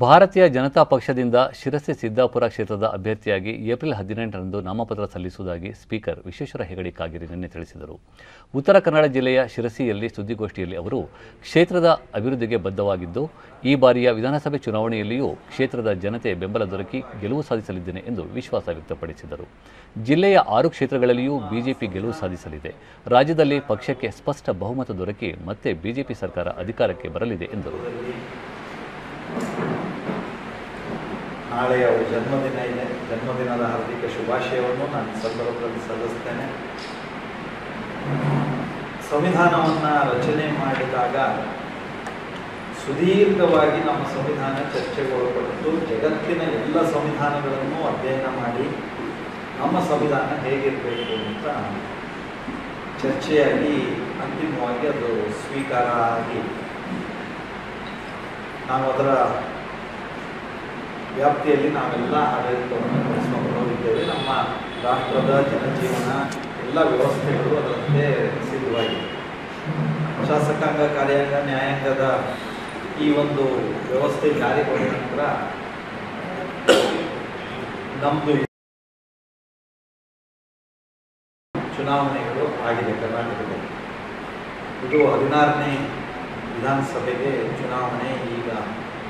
ಭಾರತೀಯ ಜನತಾ ಪಕ್ಷದಿಂದ ಶಿರಸಿ ಸಿದ್ದಾಪುರ ಕ್ಷೇತ್ರದ ಅಭ್ಯರ್ಥಿಯಾಗಿ ಏಪ್ರಿಲ್ ಹದಿನೆಂಟರಂದು ನಾಮಪತ್ರ ಸಲ್ಲಿಸುವುದಾಗಿ ಸ್ಪೀಕರ್ ವಿಶ್ವೇಶ್ವರ ಹೆಗಡೆ ಕಾಗೇರಿ ನಿನ್ನೆ ತಿಳಿಸಿದರು. ಉತ್ತರ ಕನ್ನಡ ಜಿಲ್ಲೆಯ ಶಿರಸಿಯಲ್ಲಿ ಸುದ್ದಿಗೋಷ್ಠಿಯಲ್ಲಿ ಅವರು, ಕ್ಷೇತ್ರದ ಅಭಿವೃದ್ಧಿಗೆ ಬದ್ಧವಾಗಿದ್ದು, ಈ ಬಾರಿಯ ವಿಧಾನಸಭೆ ಚುನಾವಣೆಯಲ್ಲಿಯೂ ಕ್ಷೇತ್ರದ ಜನತೆ ಬೆಂಬಲ ದೊರಕಿ ಗೆಲುವು ಸಾಧಿಸಲಿದ್ದೇನೆ ಎಂದು ವಿಶ್ವಾಸ ವ್ಯಕ್ತಪಡಿಸಿದರು. ಜಿಲ್ಲೆಯ ಆರು ಕ್ಷೇತ್ರಗಳಲ್ಲಿಯೂ ಬಿಜೆಪಿ ಗೆಲುವು ಸಾಧಿಸಲಿದೆ. ರಾಜ್ಯದಲ್ಲಿ ಪಕ್ಷಕ್ಕೆ ಸ್ಪಷ್ಟ ಬಹುಮತ ದೊರಕಿ ಮತ್ತೆ ಬಿಜೆಪಿ ಸರ್ಕಾರ ಅಧಿಕಾರಕ್ಕೆ ಬರಲಿದೆ ಎಂದರು. ನಾಳೆ ಅವರ ಜನ್ಮದಿನ ಇದೆ. ಜನ್ಮದಿನದ ಹಾರ್ದಿಕ ಶುಭಾಶಯವನ್ನು ನಾನು ಸಂದರ್ಭದಲ್ಲಿ ಸಲ್ಲಿಸ್ತೇನೆ. ಸಂವಿಧಾನವನ್ನು ರಚನೆ ಮಾಡಿದಾಗ ಸುದೀರ್ಘವಾಗಿ ನಮ್ಮ ಸಂವಿಧಾನ ಚರ್ಚೆಗೊಳಪಟ್ಟು ಜಗತ್ತಿನ ಎಲ್ಲ ಸಂವಿಧಾನಗಳನ್ನು ಅಧ್ಯಯನ ಮಾಡಿ ನಮ್ಮ ಸಂವಿಧಾನ ಹೇಗಿರಬೇಕು ಅಂತ ಚರ್ಚೆಯಾಗಿ ಅಂತಿಮವಾಗಿ ಅದು ಸ್ವೀಕಾರ ಆಗಿ ನಾವು ಅದರ ವ್ಯಾಪ್ತಿಯಲ್ಲಿ ನಾವೆಲ್ಲ ಆಡಳಿತವನ್ನು ನಡೆಸಿಕೊಂಡಿದ್ದೇವೆ ನಮ್ಮ ರಾಷ್ಟ್ರದ ಜನಜೀವನ, ಎಲ್ಲ ವ್ಯವಸ್ಥೆಗಳು ಅದರಂತೆ ಸಿದ್ಧವಾಗಿದೆ ಶಾಸಕಾಂಗ, ಕಾರ್ಯಾಂಗ, ನ್ಯಾಯಾಂಗದ ಈ ಒಂದು ವ್ಯವಸ್ಥೆ ಜಾರಿಗೊಂಡ ನಂತರ ನಮ್ಮದು ಚುನಾವಣೆಗಳು ಆಗಿದೆ ಕರ್ನಾಟಕದಲ್ಲಿ. ಇದು ಹದಿನಾರನೇ ವಿಧಾನಸಭೆಗೆ ಚುನಾವಣೆ ಈಗ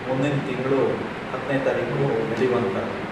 ಮುಂದಿನ ತಿಂಗಳು हतने तारीख को जीवन का